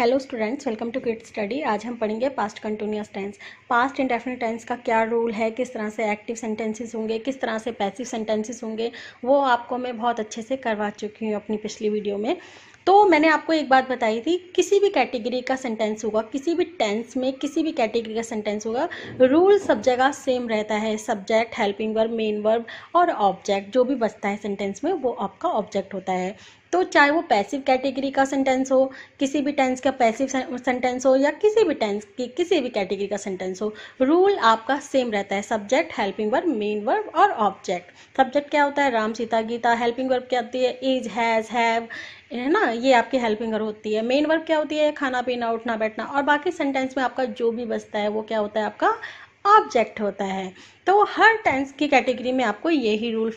Hello students welcome to kid study आज हम पढ़ेंगे past continuous tense past indefinite tense का क्या रूल है? किस तरह से एक्टिव सेंटेंसेस होंगे? किस तरह से पैसिव सेंटेंसेस होंगे? वो आपको मैं बहुत अच्छे से करवा चुकी हूँ अपनी पिछली वीडियो में. तो मैंने आपको एक बात बताई थी, किसी भी कैटेगरी का सेंटेंस होगा, किसी भी टेंस में किसी भी कैटेगरी का सेंटेंस होगा रूल सब जगह सेम रहता है subject helping verb main verb और ऑब्जेक्ट जो भी बचता है सेंटेंस में, वो आपका ऑब्जेक्ट होता है। तो चाहे वो पैसिव कैटेगरी का सेंटेंस हो, किसी भी टेंस का पैसिव सेंटेंस हो या किसी भी टेंस की किसी भी कैटेगरी का सेंटेंस हो रूल आपका सेम रहता है subject helping verb main verb और ऑब्जेक्ट सब्जेक्ट क्या होता है? राम, सीता, गीता हेल्पिंग वर्ब क्या होती है? इज़ हैज़ हैव है ना, ये आपकी हेल्पिंगर होती है। मेन वर्ब क्या होती है? खाना, पीना, उठना, बैठना। और बाकी सेंटेंस में आपका जो भी बचता है, वो क्या होता है? आपका ऑब्जेक्ट होता है। तो हर टेंस की कैटेगरी में आपको यही रूल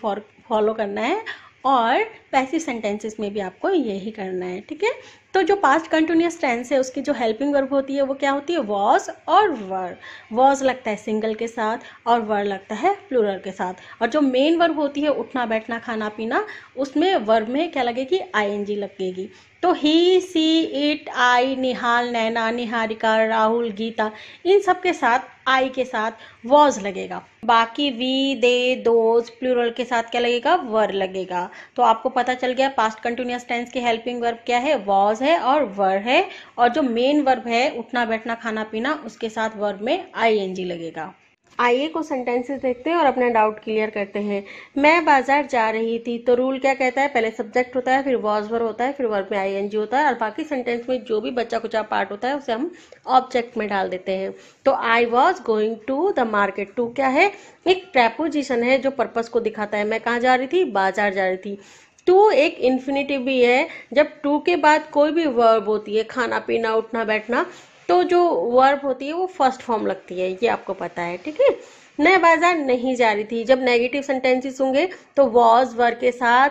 फॉलो करना है और पैसिव सेंटेंसेस में भी आपको यही करना है, ठीक है? तो जो पास्ट कंटिन्यूस टेंस है, उसकी जो हेल्पिंग वर्ब होती है, वो क्या होती है? वॉज़ और वर वॉज़ लगता है सिंगल के साथ और वर लगता है प्लूरल के साथ. और जो मेन वर्ब होती है, उठना, बैठना, खाना, पीना, उसमें वर्ब में क्या लगेगी? आई लगेगी. तो he she it I Nihal Naina Niharika Rahul Geeta इन सब के साथ आई के साथ वॉज़ लगेगा. बाकी वी दे दोज प्लूरल के साथ क्या लगेगा? वर लगेगा. तो आपको पता चल गया पास्ट कंटिन्यूस टेंस की हेल्पिंग वर्ब क्या है? वॉज़ है और वर है और जो मेन वर्ब है, उठना, बैठना, खाना, पीना, उसके साथ वर्ब में आई लगेगा। आइए कुछ सेंटेंसेस देखते हैं और अपना डाउट क्लियर करते हैं। मैं बाज़ार जा रही थी तो रूल क्या कहता है? पहले सब्जेक्ट होता है, फिर वॉज़ वर होता है, फिर वर्ब में आईएनजी होता है और बाकी सेंटेंस में जो भी बच्चा कुचा पार्ट होता है, उसे हम ऑब्जेक्ट में डाल देते हैं। तो I was going to the market to क्या है? एक प्रेपोजिशन है जो पर्पज को दिखाता है। मैं कहाँ जा रही थी? बाज़ार जा रही थी। टू एक इन्फिनिटिव भी है। जब टू के बाद कोई भी वर्ब होती है, खाना, पीना, उठना, बैठना तो जो वर्ब होती है, वो फ़र्स्ट फॉर्म लगती है। ये आपको पता है, ठीक है? मैं बाज़ार नहीं जा रही थी। जब नेगेटिव सेंटेंसेस होंगे तो वॉज़ वर्ग के साथ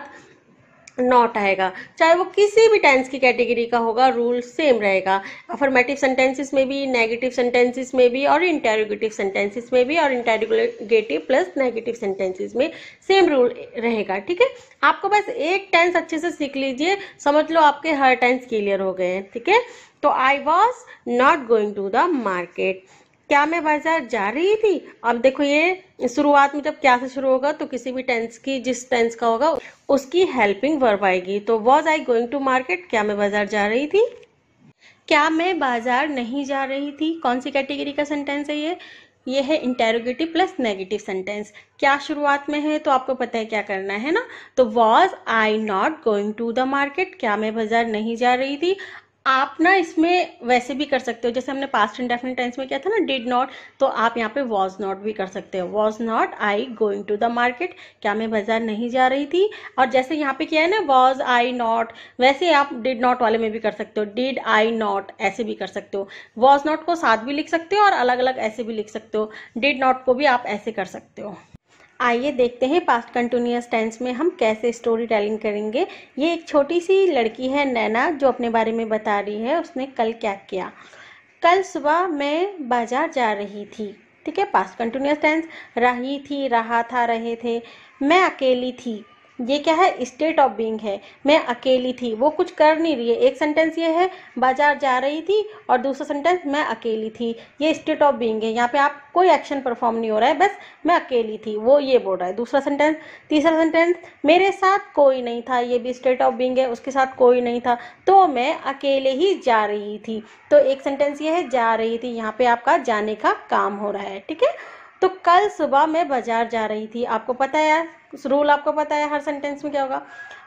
नॉट आएगा। चाहे वो किसी भी टेंस की कैटेगरी का होगा रूल सेम रहेगा। अफर्मेटिव सेंटेंसेस में भी नेगेटिव सेंटेंसेस में भी और इंटेरोगेटिव सेंटेंसेस में भी और इंटेरोगेटिव प्लस नेगेटिव सेंटेंसेस में सेम रूल रहेगा, ठीक है? आपको बस एक टेंस अच्छे से सीख लीजिए। समझ लो आपके हर टेंस क्लियर हो गए हैं, ठीक है? तो I was not going to the market क्या मैं बाज़ार जा रही थी? अब देखो ये शुरुआत में जब क्या से शुरू होगा तो किसी भी टेंस की, जिस टेंस का होगा, उसकी हेल्पिंग वर्ब आएगी। तो was I going to market क्या मैं बाज़ार जा रही थी? क्या मैं बाज़ार नहीं जा रही थी? कौन सी कैटेगरी का सेंटेंस है ये? ये है इंटेरोगेटिव प्लस नेगेटिव सेंटेंस क्या शुरुआत में है तो आपको पता है क्या करना है ना? तो was I not going to the market क्या मैं बाज़ार नहीं जा रही थी? आप ना इसमें वैसे भी कर सकते हो, जैसे हमने पास्ट इंडेफिनिट टेंस में किया था ना डिड नॉट तो आप यहाँ पे वॉज़ नॉट भी कर सकते हो। Was not I going to the market क्या मैं बाज़ार नहीं जा रही थी? और जैसे यहाँ पे किया है ना वॉज़ आई नॉट वैसे आप डिड नॉट वाले में भी कर सकते हो। डिड आई नॉट ऐसे भी कर सकते हो। वॉज़ नॉट को साथ भी लिख सकते हो और अलग अलग ऐसे भी लिख सकते हो। डिड नॉट को भी आप ऐसे कर सकते हो। आइए देखते हैं पास्ट कंटिन्यूस टेंस में हम कैसे स्टोरी टेलिंग करेंगे। ये एक छोटी सी लड़की है, नैना, जो अपने बारे में बता रही है। उसने कल क्या किया? कल सुबह मैं बाज़ार जा रही थी, ठीक है? पास्ट कंटिन्यूस टेंस रही थी, रहा था, रहे थे। मैं अकेली थी ये क्या है? स्टेट ऑफ़ बींग है। मैं अकेली थी। वो कुछ कर नहीं रही है। एक सेंटेंस ये है, बाज़ार जा रही थी और दूसरा सेंटेंस मैं अकेली थी। ये स्टेट ऑफ़ बींग है। यहाँ पे आप कोई एक्शन परफॉर्म नहीं हो रहा है, बस मैं अकेली थी। वो ये बोल रहा है। दूसरा सेंटेंस तीसरा सेंटेंस मेरे साथ कोई नहीं था। ये भी स्टेट ऑफ़ बींग है, उसके साथ कोई नहीं था। तो मैं अकेले ही जा रही थी। तो एक सेंटेंस ये है, जा रही थी। यहाँ पे आपका जाने का काम हो रहा है। ठीक है? तो कल सुबह मैं बाज़ार जा रही थी। आपको पता है, रूल आपको पता है, हर सेंटेंस में क्या होगा?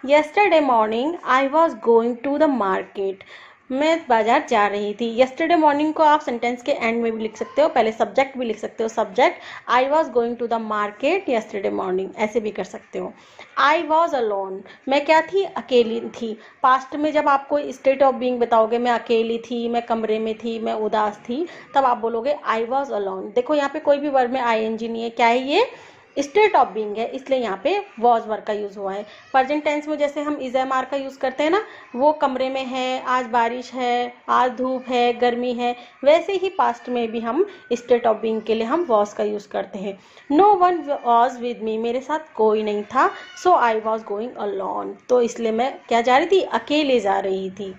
Yesterday morning I was going to the market मैं बाज़ार जा रही थी। येस्टरडे मॉर्निंग को आप सेंटेंस के एंड में भी लिख सकते हो, पहले सब्जेक्ट भी लिख सकते हो। Subject I was going to the market yesterday morning ऐसे भी कर सकते हो। आई वॉज़ अलोन मैं क्या थी? अकेली थी। पास्ट में जब आपको स्टेट ऑफ़ बींग बताओगे, मैं अकेली थी, मैं कमरे में थी, मैं उदास थी, तब आप बोलोगे आई वॉज़ अलोन देखो, यहाँ पे कोई भी वर्ड में आई एन जी नहीं है। क्या है ये? स्टेट ऑफ़ बींग है, इसलिए यहाँ पे वॉज़ वर्क का यूज़ हुआ है। प्रजेंट टेंस में जैसे हम इज़ एम आर का यूज़ करते हैं ना, वो कमरे में है, आज बारिश है, आज धूप है, गर्मी है, वैसे ही पास्ट में भी हम स्टेट ऑफ़ बींग के लिए हम वॉज़ का यूज़ करते हैं। No one was with me मेरे साथ कोई नहीं था so I was going alone तो इसलिए मैं क्या जा रही थी, अकेले जा रही थी।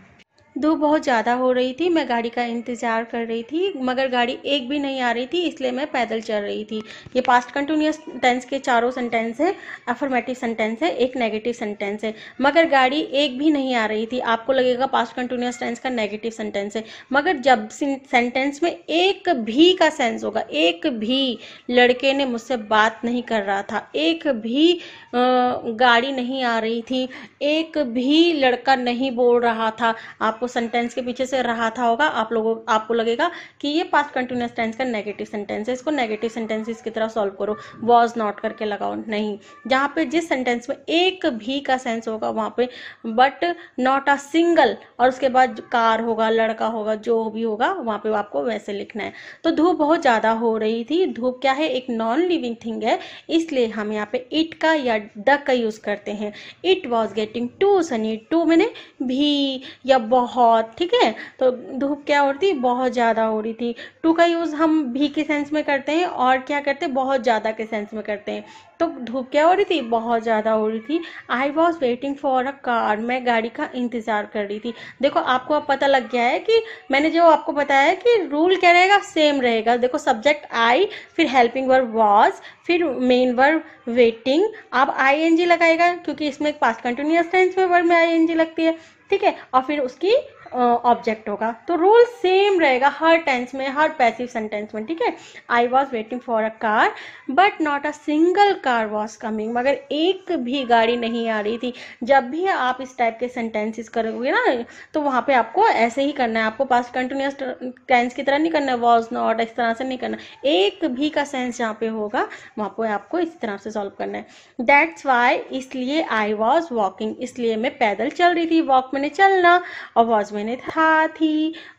धूप बहुत ज़्यादा हो रही थी, मैं गाड़ी का इंतज़ार कर रही थी, मगर गाड़ी एक भी नहीं आ रही थी, इसलिए मैं पैदल चल रही थी। ये पास्ट कंटिन्यूस टेंस के चारों सेंटेंस है अफर्मेटिव सेंटेंस है, एक नेगेटिव सेंटेंस है। मगर गाड़ी एक भी नहीं आ रही थी, आपको लगेगा पास्ट कंटिन्यूस टेंस का नेगेटिव सेंटेंस है, मगर जब सेंटेंस में एक भी का सेंस होगा, एक भी लड़के ने मुझसे बात नहीं कर रहा था, एक भी गाड़ी नहीं आ रही थी, एक भी लड़का नहीं बोल रहा था आपको सेंटेंस के पीछे से रहा था होगा, आप लोगों, आपको लगेगा कि ये पास्ट कंटिन्यूस टेंस का नेगेटिव सेंटेंस है। इसको नेगेटिव सेंटेंसेस की तरह सॉल्व करो। वॉज़ नॉट करके लगाओ। नहीं। जहाँ पे जिस सेंटेंस में एक भी का सेंस होगा, वहाँ पे बट नॉट अ सिंगल और उसके बाद कार होगा, लड़का होगा, जो भी होगा, वहाँ पे आपको वैसे लिखना है। तो धूप बहुत ज़्यादा हो रही थी। धूप क्या है? एक नॉन लिविंग थिंग है। इसलिए हम यहाँ पे इट का या द का यूज़ करते हैं। It was getting too sunny too मैंने भी या बहुत, ठीक है? तो धूप क्या हो रही थी? बहुत ज़्यादा हो रही थी। टू का यूज़ हम भी के सेंस में करते हैं और क्या करते हैं? बहुत ज़्यादा के सेंस में करते हैं। तो धूप क्या हो रही थी? बहुत ज़्यादा हो रही थी। I was waiting for a car मैं गाड़ी का इंतज़ार कर रही थी। देखो, आपको अब पता लग गया है कि मैंने जो आपको बताया कि रूल क्या रहेगा? सेम रहेगा। देखो सब्जेक्ट आई फिर हेल्पिंग वर्ब वॉज़ फिर मेन वर्ब वेटिंग अब आई एन जी लगाएगा, क्योंकि इसमें एक पास्ट कंटिन्यूस टेंस में वर्ब में आई एन जी लगती है। ठीक है? और फिर उसकी ऑब्जेक्ट होगा। तो रूल सेम रहेगा हर टेंस में, हर पैसिव सेंटेंस में, ठीक है? I was waiting for a car but not a single car was coming मगर एक भी गाड़ी नहीं आ रही थी। जब भी आप इस टाइप के सेंटेंसेस करोगे ना तो वहाँ पे आपको ऐसे ही करना है। आपको पास कंटिन्यूस टेंस की तरह नहीं करना है। वॉज़ नॉट इस तरह से नहीं करना एक भी का सेंस जहाँ पे होगा, वहाँ पे आपको इसी तरह से सॉल्व करना है। दैट्स वाई इसलिए आई वॉज़ वॉकिंग इसलिए मैं पैदल चल रही थी। वॉक मैंने चलना, और वॉज़ मैंने था थी।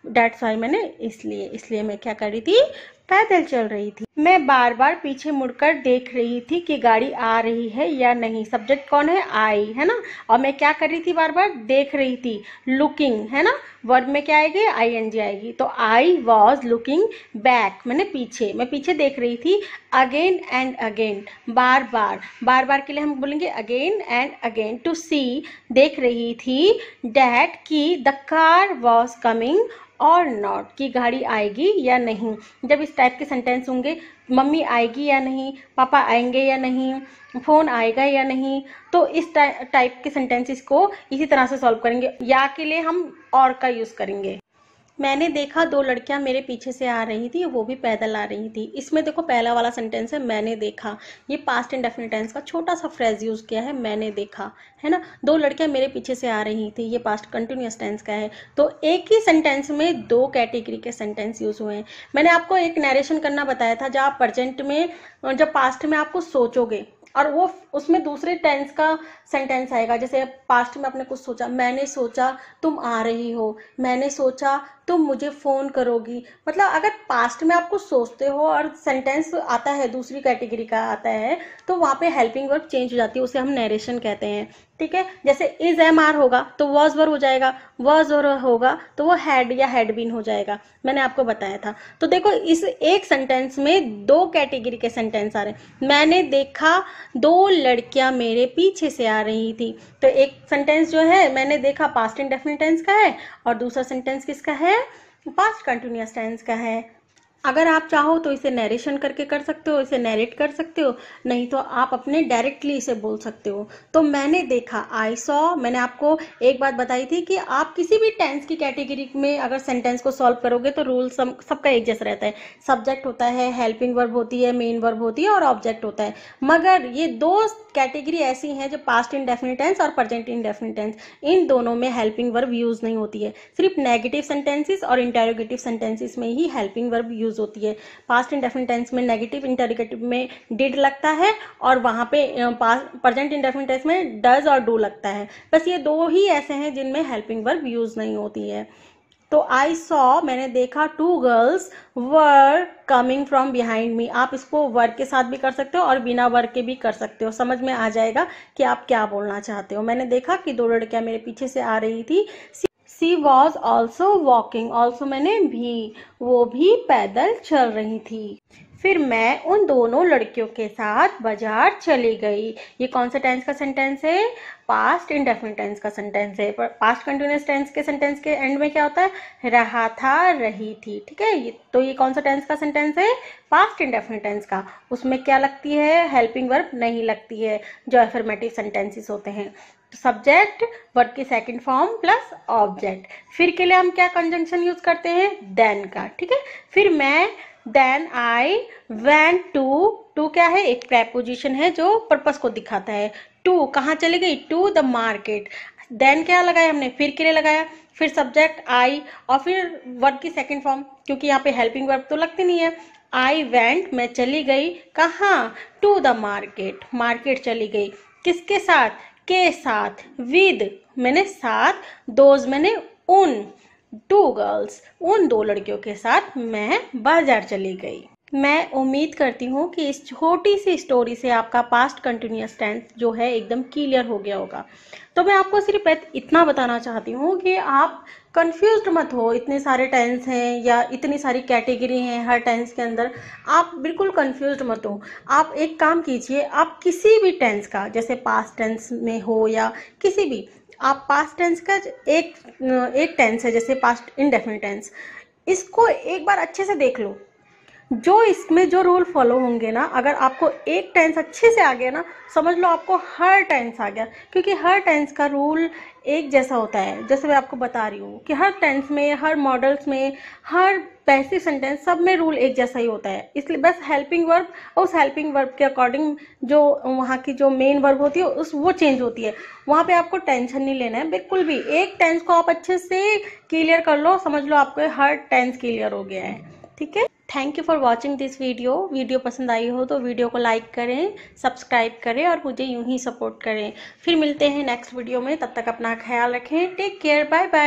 डेट्स वाई मैंने इसलिए इसलिए मैं क्या कर रही थी? पैदल चल रही थी। मैं बार बार पीछे मुड़कर देख रही थी कि गाड़ी आ रही है या नहीं। सब्जेक्ट कौन है? आई, है ना? और मैं क्या कर रही थी बार बार देख रही थी। लुकिंग, है ना? वर्ड में क्या आएगी? आई एन जी आएगी। तो आई वॉज़ लुकिंग बैक। मैंने पीछे, मैं पीछे देख रही थी अगेन एंड अगेन बार बार बार बार के लिए हम बोलेंगे again and again. To see, देख रही थी डैट की द कार वॉज़ कमिंग और नॉट कि गाड़ी आएगी या नहीं। जब इस टाइप के सेंटेंस होंगे, मम्मी आएगी या नहीं, पापा आएँगे या नहीं फ़ोन आएगा या नहीं तो इस टाइप के सेंटेंसेस को इसी तरह से सॉल्व करेंगे। या के लिए हम और का यूज़ करेंगे। मैंने देखा दो लड़कियाँ मेरे पीछे से आ रही थी, वो भी पैदल आ रही थी। इसमें देखो पहला वाला सेंटेंस है, मैंने देखा। ये पास्ट इंडेफिनिट टेंस का छोटा सा फ्रेज यूज़ किया है, मैंने देखा। है ना? दो लड़कियाँ मेरे पीछे से आ रही थी, ये पास्ट कंटिन्यूस टेंस का है। तो एक ही सेंटेंस में दो कैटेगरी के सेंटेंस यूज़ हुए हैं। मैंने आपको एक नरेशन करना बताया था जब प्रजेंट में जब पास्ट में आपको सोचोगे, और वो उसमें दूसरे टेंस का सेंटेंस आएगा, जैसे पास्ट में आपने कुछ सोचा, मैंने सोचा तुम आ रही हो, मैंने सोचा तुम मुझे फ़ोन करोगी। मतलब अगर पास्ट में आप कुछ सोचते हो और सेंटेंस आता है, दूसरी कैटेगरी का आता है तो वहाँ पे हेल्पिंग वर्ब चेंज हो जाती है, उसे हम नरेशन कहते हैं। ठीक है? जैसे इज़ एम आर होगा तो वॉज़ वर हो जाएगा वॉज़ वर होगा तो वो हैड या हैड बीन हो जाएगा। मैंने आपको बताया था। तो देखो, इस एक सेंटेंस में दो कैटेगरी के सेंटेंस आ रहे हैं। मैंने देखा दो लड़कियाँ मेरे पीछे से आ रही थी। तो एक सेंटेंस जो है, मैंने देखा पास्ट इंडेफिनिट टेंस का है, और दूसरा सेंटेंस किसका है? पास्ट कंटिन्यूस टेंस का है। अगर आप चाहो तो इसे नरेशन करके कर सकते हो, इसे नरेट कर सकते हो, नहीं तो आप अपने डायरेक्टली इसे बोल सकते हो। तो मैंने देखा आई सॉ मैंने आपको एक बात बताई थी कि आप किसी भी टेंस की कैटेगरी में अगर सेंटेंस को सॉल्व करोगे तो रूल सब सबका एक जैसा रहता है। सब्जेक्ट होता है हेल्पिंग वर्ब होती है मेन वर्ब होती है और ऑब्जेक्ट होता है। मगर ये दो कैटेगरी ऐसी हैं जो पास्ट इंडेफिनिट टेंस और प्रेजेंट इंडेफिनिट टेंस इन दोनों में हेल्पिंग वर्ब यूज़ नहीं होती है। सिर्फ़ नेगेटिव सेंटेंसेस और इंटेरोगेटिव सेंटेंसेस में ही हेल्पिंग वर्ब यूज़ होती है। पास्ट इंडेफिनिट टेंस में नेगेटिव इंटेरोगेटिव में डिड लगता है और वहाँ पे प्रेजेंट इंडेफिनिट टेंस में डज और डू लगता है। बस ये दो ही ऐसे हैं जिनमें हेल्पिंग वर्ब यूज़ नहीं होती है। तो आई सॉ मैंने देखा two girls were coming from behind me आप इसको वर्क के साथ भी कर सकते हो और बिना वर्क के भी कर सकते हो। समझ में आ जाएगा कि आप क्या बोलना चाहते हो। मैंने देखा कि दो लड़कियाँ मेरे पीछे से आ रही थी। She was also walking also मैंने भी वो भी पैदल चल रही थी। फिर मैं उन दोनों लड़कियों के साथ बाज़ार चली गई। ये कौन सा टेंस का सेंटेंस है? पास्ट इंडेफिनिट टेंस का सेंटेंस है। पास्ट कंटिन्यूस टेंस के सेंटेंस के एंड में क्या होता है? रहा था, रही थी, ठीक है? तो ये कौन सा टेंस का सेंटेंस है? पास्ट इंडेफिनिट टेंस का। उसमें क्या लगती है? हेल्पिंग वर्ब नहीं लगती है, जो एफर्मेटिव सेंटेंसेस होते हैं। सब्जेक्ट वर्ड की सेकंड फॉर्म प्लस ऑब्जेक्ट फिर के लिए हम क्या कंजंक्शन यूज़ करते हैं? देन का, ठीक है? फिर मैं then I went to to क्या है? एक प्रेपोजिशन है जो पर्पस को दिखाता है। टू, कहाँ चली गई? To the market. देन क्या लगाया हमने? फिर के लिए लगाया। फिर सब्जेक्ट आई और फिर वर्ड की सेकेंड फॉर्म क्योंकि यहाँ पे हेल्पिंग वर्ब तो लगती नहीं है। आई वेंट मैं चली गई। कहाँ? टू द मार्केट मार्केट चली गई। किसके साथ? के साथ। विद मैंने साथ। दोज मैंने उन। टू गर्ल्स उन दो लड़कियों के साथ मैं बाज़ार चली गई। मैं उम्मीद करती हूँ कि इस छोटी सी स्टोरी से आपका पास्ट कंटिन्यूस टेंस जो है एकदम क्लियर हो गया होगा। तो मैं आपको सिर्फ़ इतना बताना चाहती हूँ कि आप कंफ्यूज मत हो, इतने सारे टेंस हैं या इतनी सारी कैटेगरी हैं हर टेंस के अंदर, आप बिल्कुल कंफ्यूज मत हो। आप एक काम कीजिए, आप किसी भी टेंस का, जैसे पास्ट टेंस में हो या किसी भी आप पास्ट टेंस का एक एक टेंस है, जैसे पास्ट इनडेफिनिट टेंस इसको एक बार अच्छे से देख लो। जो इसमें जो रूल फॉलो होंगे ना, अगर आपको एक टेंस अच्छे से आ गया ना, समझ लो आपको हर टेंस आ गया। क्योंकि हर टेंस का रूल एक जैसा होता है। जैसे मैं आपको बता रही हूँ कि हर टेंस में, हर मॉडल्स में, हर पैसिव सेंटेंस सब में रूल एक जैसा ही होता है। इसलिए बस हेल्पिंग वर्ब उस हेल्पिंग वर्ब के अकॉर्डिंग जो वहाँ की जो मेन वर्ब होती है, उस वो चेंज होती है। वहाँ पे आपको टेंशन नहीं लेना है। बिल्कुल भी एक टेंस को आप अच्छे से क्लियर कर लो, समझ लो आपको हर टेंस क्लियर हो गया है। ठीक है? Thank you for watching this video video पसंद आई हो तो वीडियो को लाइक करें सब्सक्राइब करें और मुझे यूँ ही सपोर्ट करें। फिर मिलते हैं नेक्स्ट वीडियो में। तब तक अपना ख्याल रखें। Take care bye bye